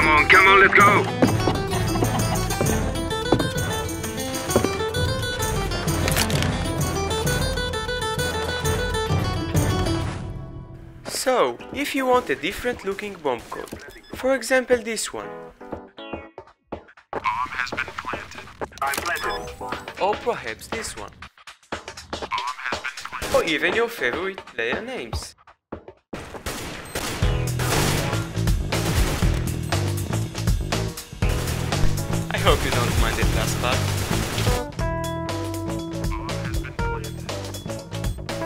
Come on, come on, let's go! So, if you want a different looking bomb code, for example this one, Bomb has been planted. I'm planted. or perhaps this one, or even your favorite player names.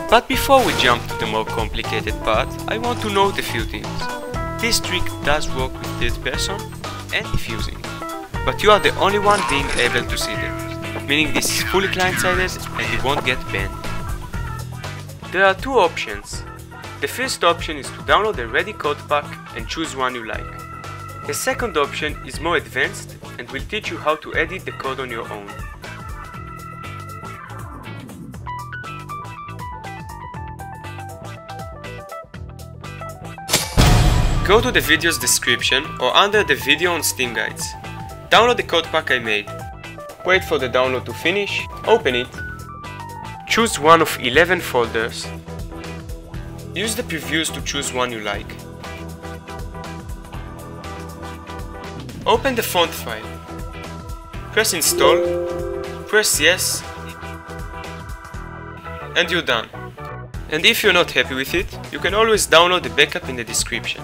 But before we jump to the more complicated part, I want to note a few things. This trick does work with third person and diffusing, but you are the only one being able to see that, meaning this is fully client-sided and you won't get banned. There are two options. The first option is to download a ready code pack and choose one you like. The second option is more advanced and will teach you how to edit the code on your own. Go to the video's description or under the video on Steam Guides. Download the code pack I made. Wait for the download to finish, open it, choose one of 11 folders, use the previews to choose one you like. Open the font file, press install, press yes, and you're done. And if you're not happy with it, you can always download the backup in the description.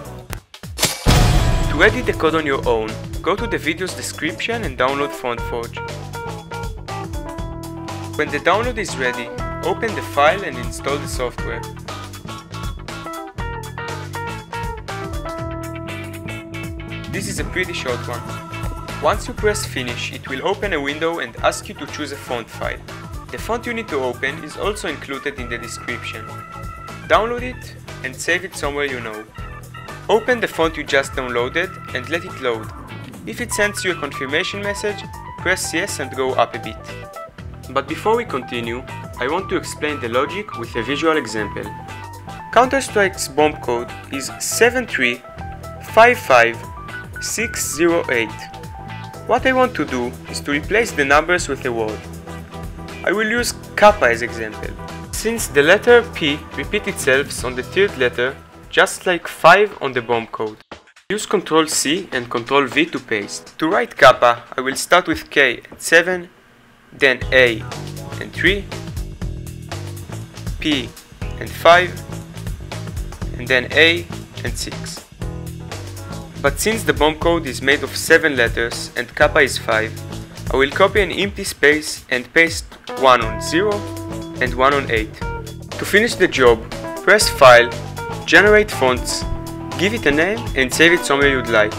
To edit the code on your own, go to the video's description and download FontForge. When the download is ready, open the file and install the software. This is a pretty short one. Once you press finish, it will open a window and ask you to choose a font file. The font you need to open is also included in the description. Download it and save it somewhere you know. Open the font you just downloaded and let it load. If it sends you a confirmation message, press yes and go up a bit. But before we continue, I want to explain the logic with a visual example. Counter-Strike's bomb code is 7355608. What I want to do is to replace the numbers with a word. I will use kappa as example. Since the letter P repeats itself on the third letter, just like 5 on the bomb code. Use Ctrl C and Ctrl V to paste. To write kappa, I will start with K and 7, then A and 3, P and 5, and then A and 6. But since the bomb code is made of 7 letters and kappa is 5, I will copy an empty space and paste 1 on 0 and 1 on 8. To finish the job, press File, Generate Fonts, give it a name and save it somewhere you'd like.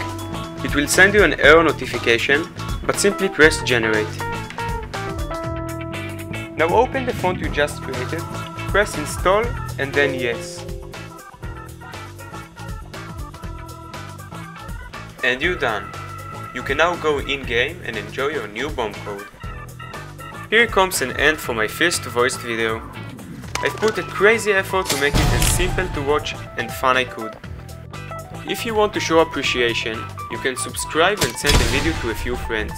It will send you an error notification, but simply press Generate. Now open the font you just created, press Install and then Yes. And you're done. You can now go in-game and enjoy your new bomb code. Here comes an end for my first voiced video. I've put a crazy effort to make it as simple to watch and fun I could. If you want to show appreciation, you can subscribe and send the video to a few friends.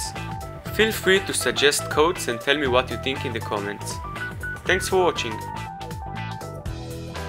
Feel free to suggest codes and tell me what you think in the comments. Thanks for watching.